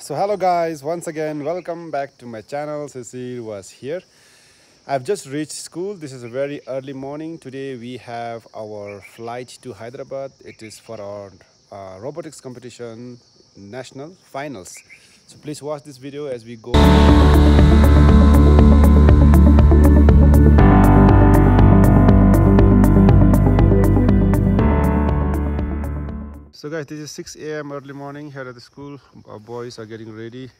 So hello guys, once again welcome back to my channel. Ccir was here. I've just reached school. This is a very early morning. Today we have our flight to Hyderabad. It is for our uh, robotics competition national finals. So please watch this video as we go. So guys, this is 6 a.m. early morning here at the school. Our boys are getting ready.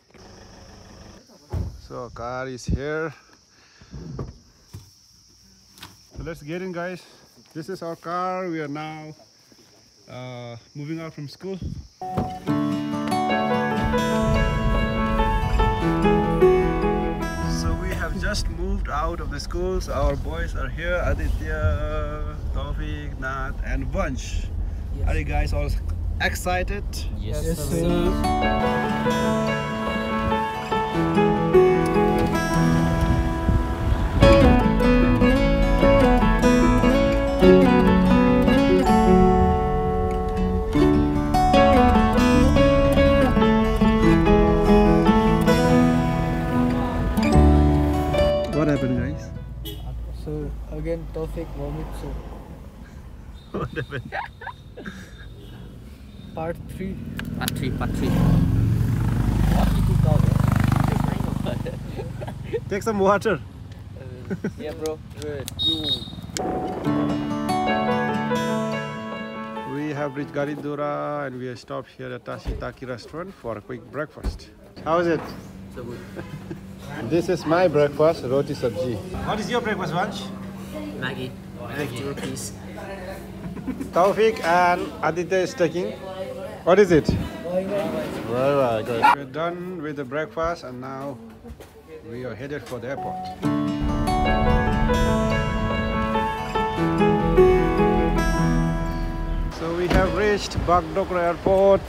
So our car is here. So let's get in guys. This is our car. We are now uh, moving out from school. So we have just moved out of the school. So our boys are here. Aditya, Taufik, Nath and Vansh. Are you guys all excited? Yes, Yes, sir. sir. What happened guys? Uh, so again, Tawfiq vomit. So What happened? Part three. Part three, part three. Take some water. Uh, yeah, bro. Good. We have reached Garidhura and we have stopped here at Tashitaki restaurant for a quick breakfast. How is it? So good. This is my breakfast, roti sabji. What is your breakfast lunch? Maggie. Maggie. rupees. Taufik and Aditya is taking. What is it? Right, right, good. We're done with the breakfast and now we are headed for the airport. So we have reached Bagdogra Airport.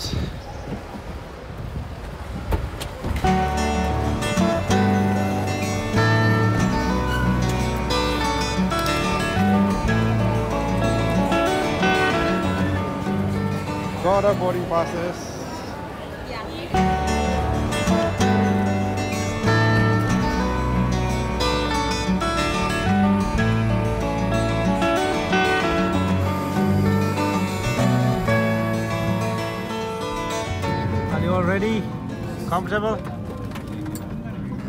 Got boarding passes. Are you all ready? Comfortable?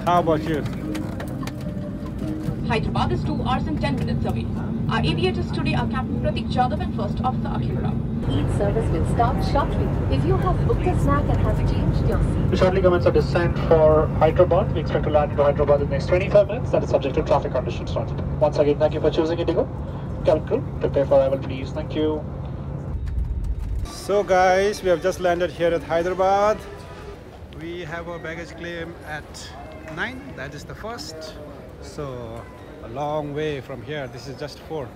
How about you? Hyderabad is 2 hours and 10 minutes away. Our aviators today are Captain Pratik Jadhav and First Officer Akhil Rao. Eat service will start shortly. If you have booked a snack and have changed your seat, We shortly commence our descent for Hyderabad. We expect to land into Hyderabad in the next 25 minutes. That is subject to traffic conditions. Roger. Once again, thank you for choosing Indigo. Cabin crew, prepare for arrival, please. Thank you. So guys, we have just landed here at Hyderabad. We have our baggage claim at 9, that is the first. So a long way from here, this is just 4.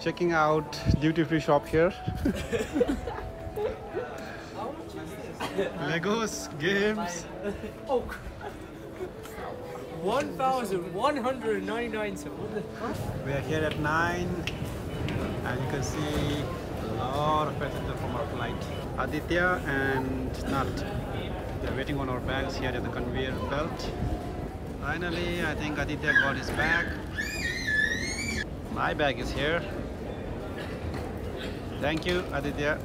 Checking out duty free shop here. Legos, games. 1,199 so what the fuck? We are here at 9 and you can see a lot of passengers from our flight. Aditya and Nath. They're waiting on our bags here at the conveyor belt. Finally, I think Aditya got his bag. My bag is here. Thank you, Aditya.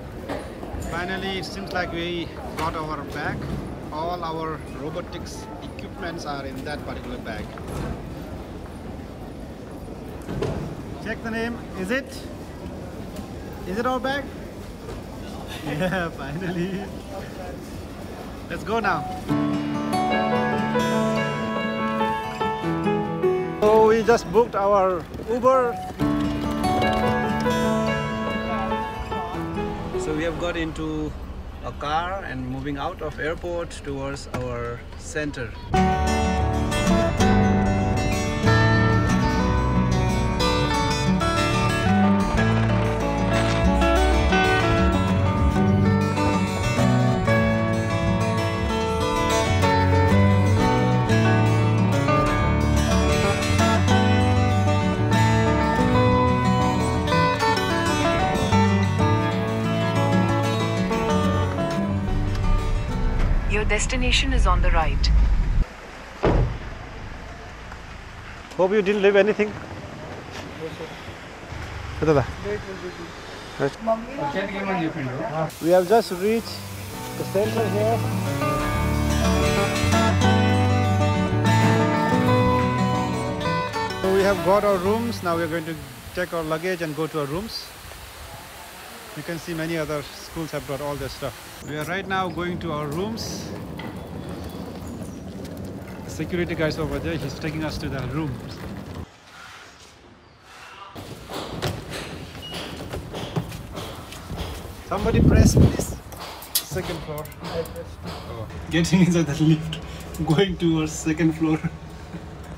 Finally, it seems like we got our bag. All our robotics equipments are in that particular bag. Check the name. Is it? Is it our bag? Yeah, finally. Let's go now. So we just booked our Uber. So we have got into a car and moving out of airport towards our center. Your destination is on the right. Hope you didn't leave anything. We have just reached the center here. So we have got our rooms. Now we are going to check our luggage and go to our rooms. You can see many other schools have brought all their stuff. We are right now going to our rooms. The security guys over there, he's taking us to the rooms. Somebody press please. Second floor. Oh. Getting inside the lift, going towards second floor.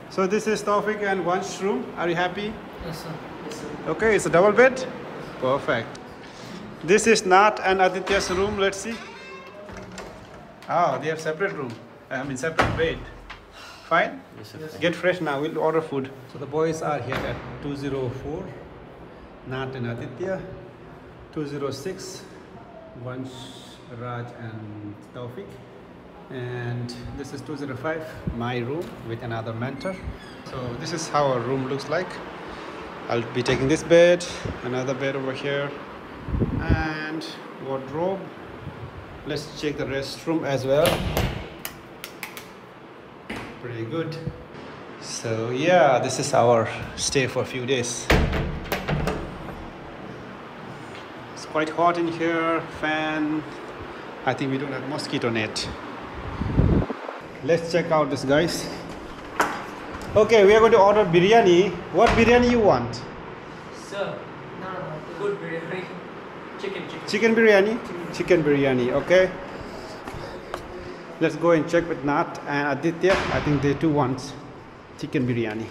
So this is Taufik and Vansh's room. Are you happy? Yes, sir. Yes, sir. Okay, it's a double bed. Perfect. This is Nath and Aditya's room. Let's see. Oh, they have separate room. I mean separate bed. Fine. Yes, sir. Get fresh now. We'll order food. So the boys are here at 204. Nath and Aditya. 206. Vansh, Raj and Taufik. And this is 205, my room with another mentor. So this is how our room looks like. I'll be taking this bed, another bed over here, and wardrobe. Let's check the restroom as well. Pretty good. So yeah, this is our stay for a few days. It's quite hot in here, fan. I think we don't have mosquito net. Let's check out this guys. Okay, we are going to order biryani. What biryani you want? Sir, no, no, no. Good biryani. Chicken, chicken. Chicken biryani? Chicken biryani, okay. Let's go and check with Nath and Aditya. I think they too want chicken biryani.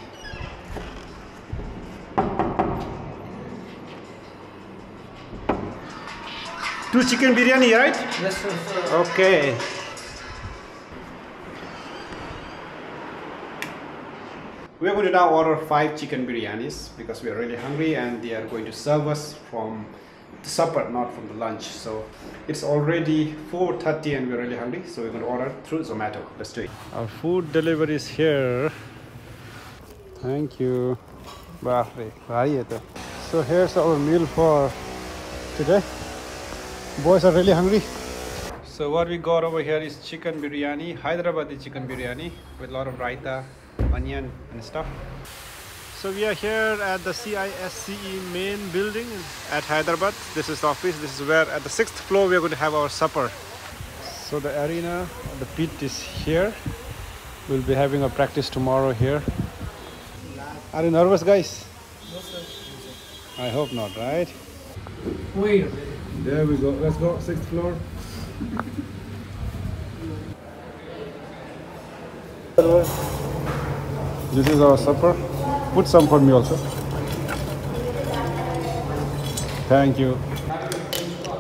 Two chicken biryani, right? Yes, sir. sir. Okay. We are going to now order five chicken biryanis because we are really hungry and they are going to serve us from the supper, not from the lunch. So it's already 4.30 and we're really hungry. So we're going to order through Zomato. Let's do it. Our food delivery is here. Thank you. So here's our meal for today. Boys are really hungry. So what we got over here is chicken biryani, Hyderabadi chicken biryani with a lot of raita, onion and stuff. So we are here at the CISCE main building at Hyderabad. This is the office. This is where at the sixth floor we are going to have our supper. So the arena, the pit is here. We'll be having a practice tomorrow here. Are you nervous guys? No, sir. I hope not, right? Wait a minute. There we go. Let's go. Sixth floor. This is our supper. Put some for me also. Thank you.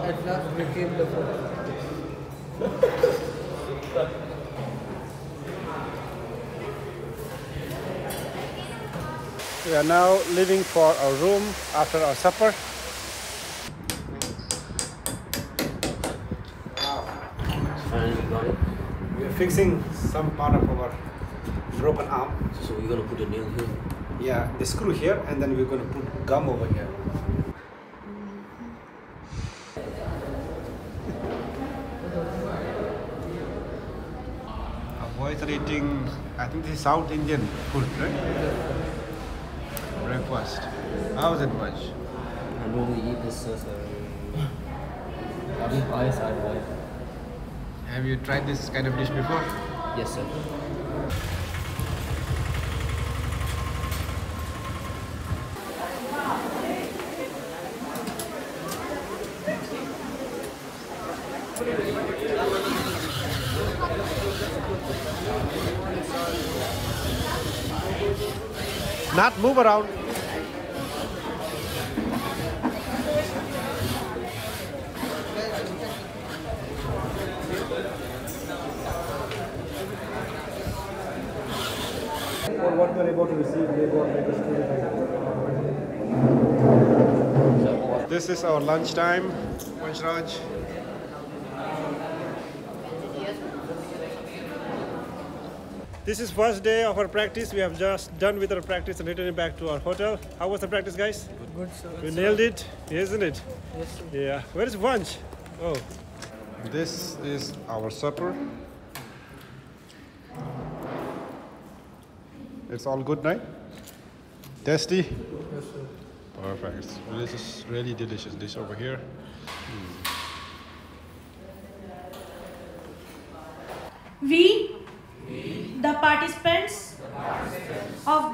At last we came the. We are now leaving for our room after our supper. Finally got. We are fixing some part of our broken arm. So we're gonna put a nail here. Yeah, the screw here, and then we're going to put gum over here. Our boys are eating, I think this is South Indian food, right? Breakfast. How's it, Vaj? I normally eat this uh, as a. I mean, ice, I like. Have you tried this kind of dish before? Yes, sir. Not move around. For what we're about to receive, they got like a story. This is our lunchtime, Vanshraj. This is first day of our practice. We have just done with our practice and returning back to our hotel. How was the practice, guys? Good, sir. We nailed it, isn't it? Yes, sir. Yeah. Where is lunch? Oh. This is our supper. It's all good, right? Tasty? Yes, sir. Perfect. This is really delicious dish over here. We, the participants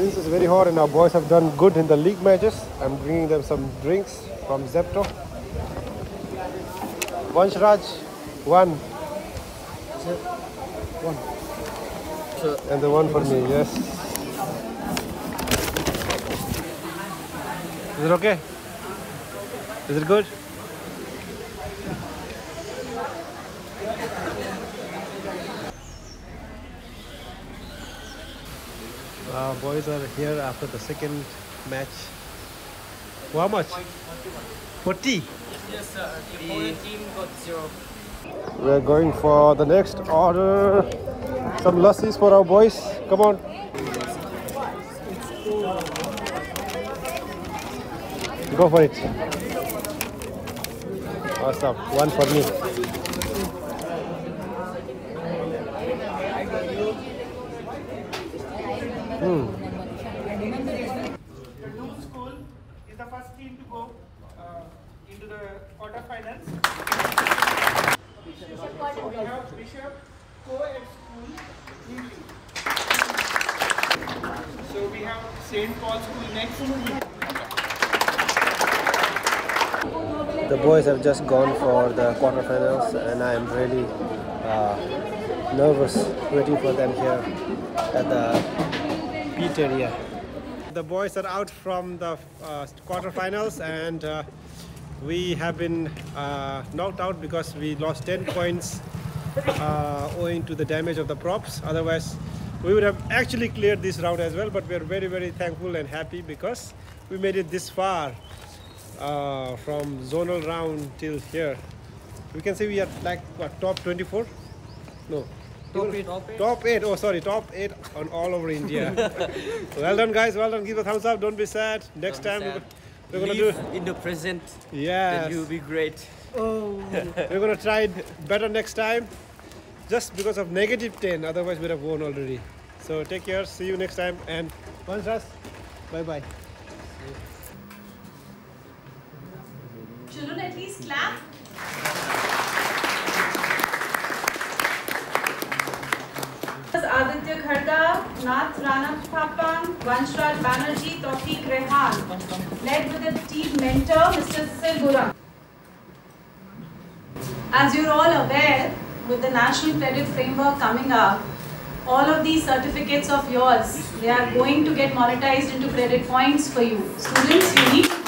Since it's very hot and our boys have done good in the league matches, I'm bringing them some drinks from Zepto. Vanshraj, one. Sir, And the one for me, yes. Is it okay? Is it good? Our boys are here after the second match. How much? 40. Yes, sir. The opponent team got zero. We're going for the next order. Some lassis for our boys. Come on. Go for it. Awesome. One for me. Doon School is the first team to go into the quarterfinals. So we have Bishop Co-ed School. Newly. So we have St. School next. The boys have just gone for the quarterfinals, and I am really uh, nervous waiting for them here at the area. The boys are out from the uh, quarterfinals, and uh, we have been uh, knocked out because we lost 10 points uh, owing to the damage of the props. Otherwise, we would have actually cleared this round as well. But we are very, very thankful and happy because we made it this far uh, from zonal round till here. We can say we are like what top 24? No. Top eight. Top eight. Top 8. Oh, sorry, top 8 on all over India. well done, guys. Well done. Give a thumbs up. Don't be sad. Next Don't time be we're, sad. we're gonna do. Live in the present. Yes. Then you'll be great. Oh. we're gonna try it better next time. Just because of negative 10, otherwise we'd have won already. So take care. See you next time. And once us. Bye bye. Children, at least clap. Nath Rana Thapan, Vanshraj Banerjee, Tawfiq Rehan, led with the team mentor, Mr. Sil Gurung. As you're all aware, with the National Credit Framework coming up, all of these certificates of yours, they are going to get monetized into credit points for you. Students, you need